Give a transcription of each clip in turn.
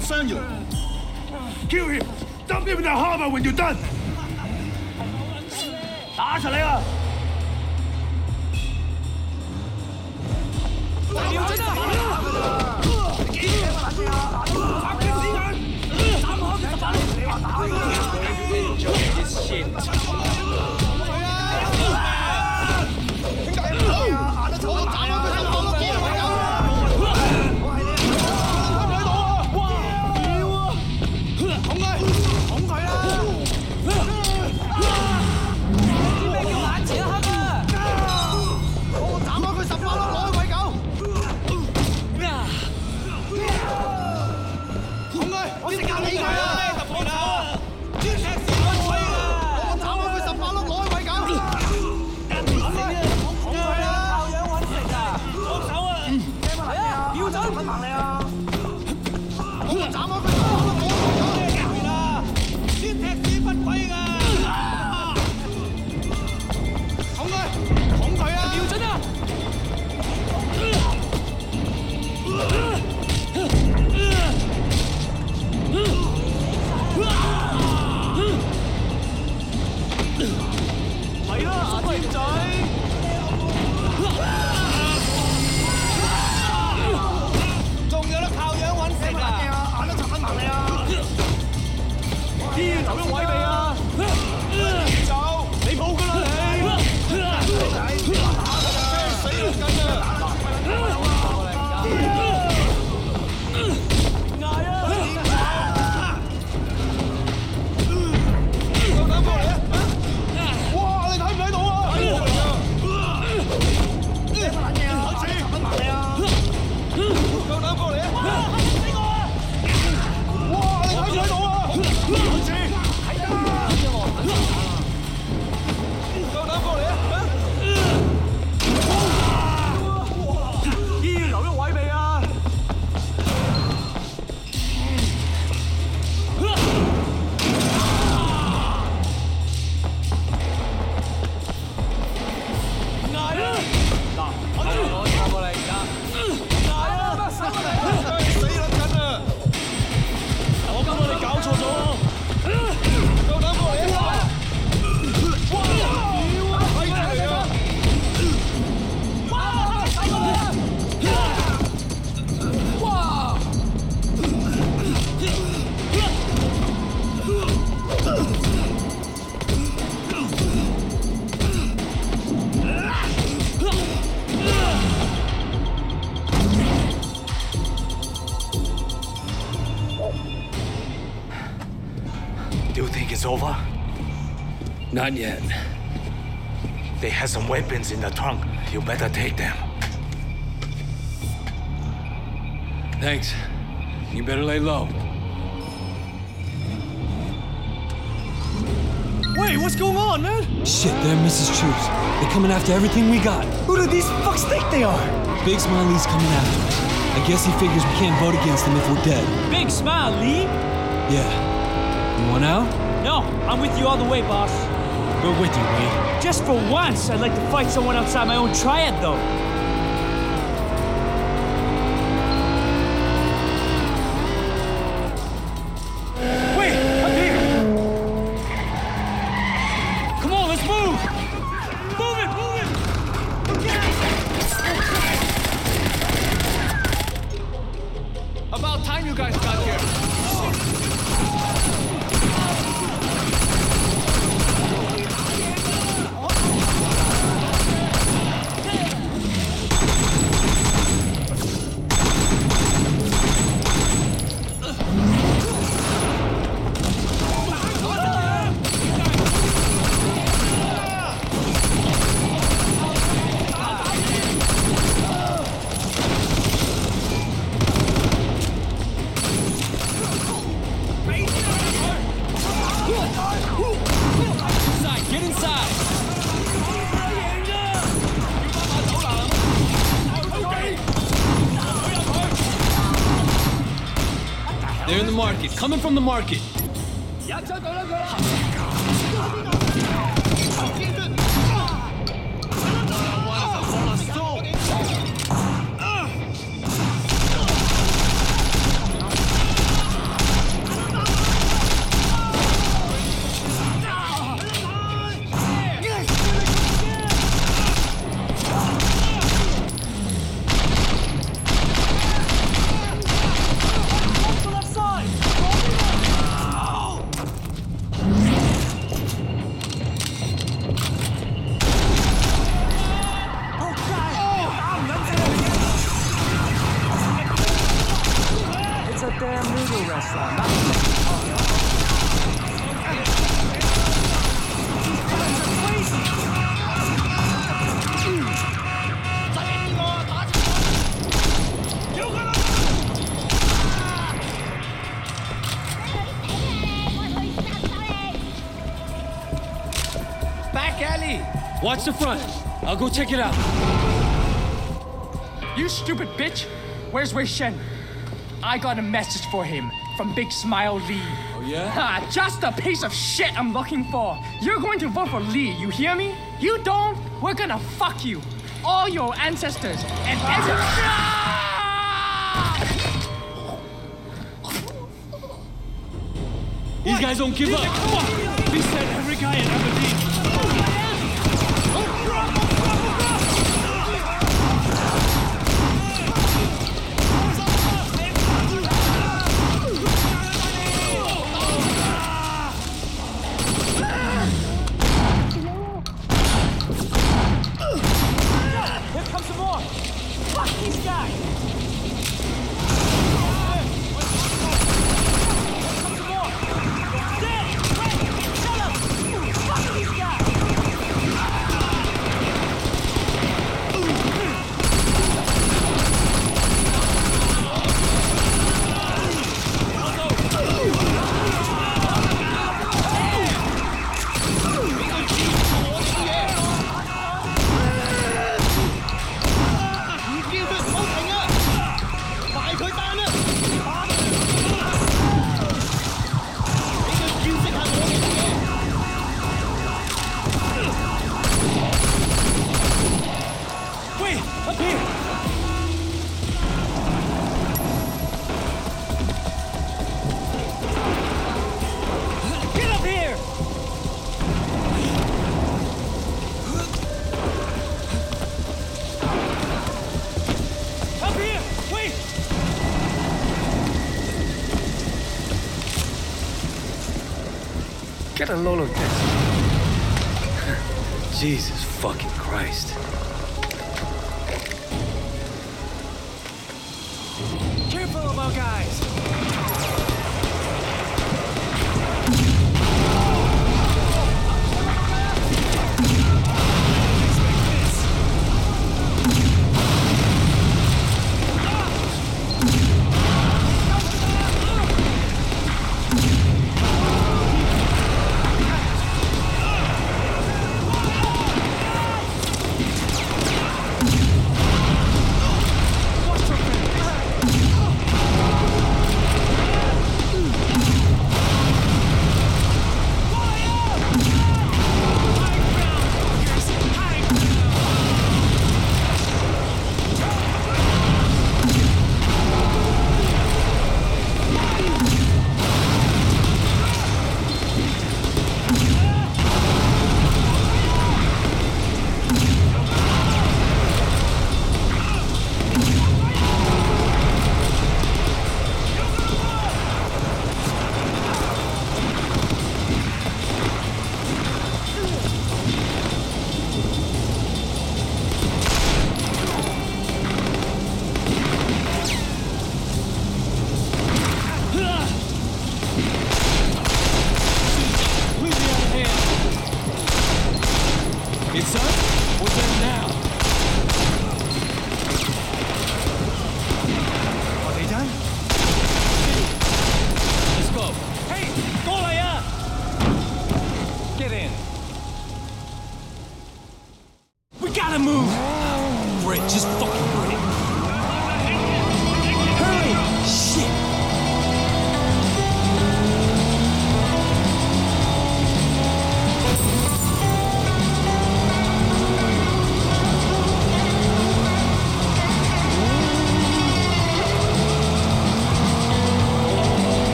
！This doesn't concern you. Kill him! Dump him in the harbor when you're done! 打实你啊！瞄准啊！几 Not yet. They have some weapons in the trunk. You better take them. Thanks. You better lay low. Wait, what's going on, man? Shit, they're Mrs. Chu's. They're coming after everything we got. Who do these fucks think they are? Big Smile Lee's coming after us. I guess he figures we can't vote against him if we're dead. Big smile, Lee. Yeah. You want out? No, I'm with you all the way, boss. We're with you, Lee. Just for once, I'd like to fight someone outside my own triad, though. Coming from the market. Back alley! Watch the front. I'll go check it out. You stupid bitch! Where's Wei Shen? I got a message for him from Big Smile Lee. Oh, yeah? Ha! Just the piece of shit I'm looking for. You're going to vote for Lee, you hear me? You don't? We're gonna fuck you. All your ancestors and every. These guys don't give up. Come on! We said every guy in Aberdeen. Get a load of this. Jesus fucking Christ. It's up? We're there now.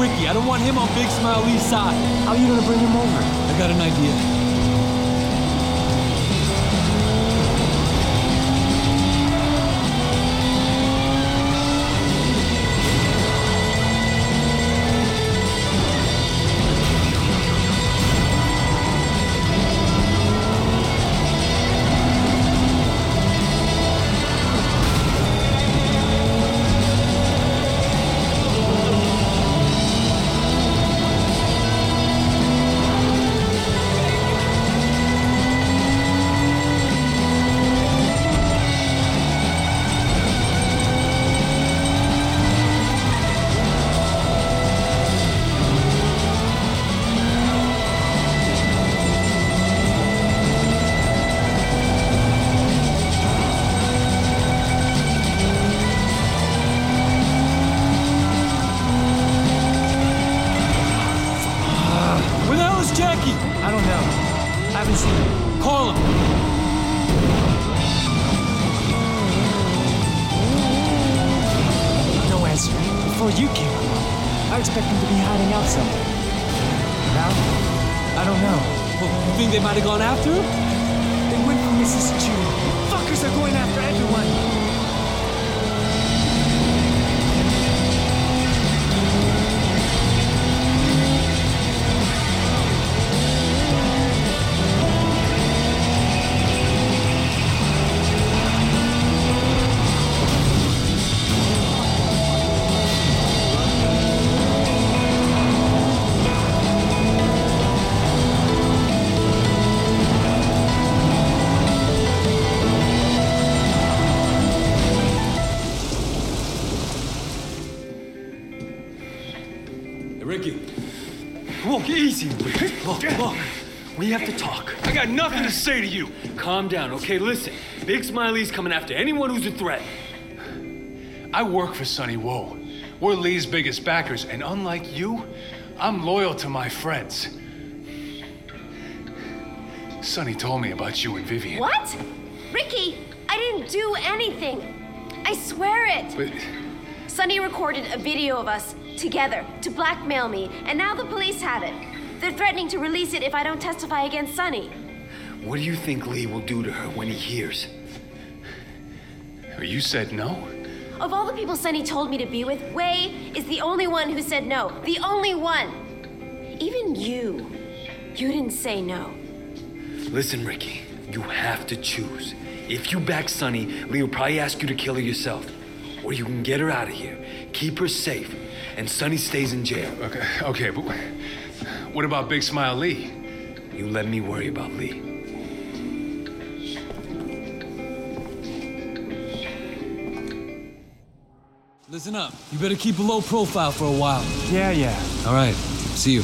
Ricky. I don't want him on Big Smile Lee's side. How are you gonna bring him over? I got an idea. They might have gone after Ricky. Look, easy, Rick. Look, look. We have to talk. I got nothing to say to you. Calm down, okay? Listen, Big Smile Lee's coming after anyone who's a threat. I work for Sonny Wo. We're Lee's biggest backers, and unlike you, I'm loyal to my friends. Sonny told me about you and Vivian. What? Ricky, I didn't do anything. I swear it. But Sonny recorded a video of us together to blackmail me, and now the police have it. They're threatening to release it if I don't testify against Sonny. What do you think Lee will do to her when he hears? you said no? Of all the people Sonny told me to be with, Wei is the only one who said no. The only one. Even you. You didn't say no. Listen, Ricky, you have to choose. If you back Sonny, Lee will probably ask you to kill her yourself. Or you can get her out of here, keep her safe, and Sonny stays in jail. Okay, okay, but what about Big Smile Lee? You let me worry about Lee. Listen up. You better keep a low profile for a while. Yeah, yeah. All right. See you.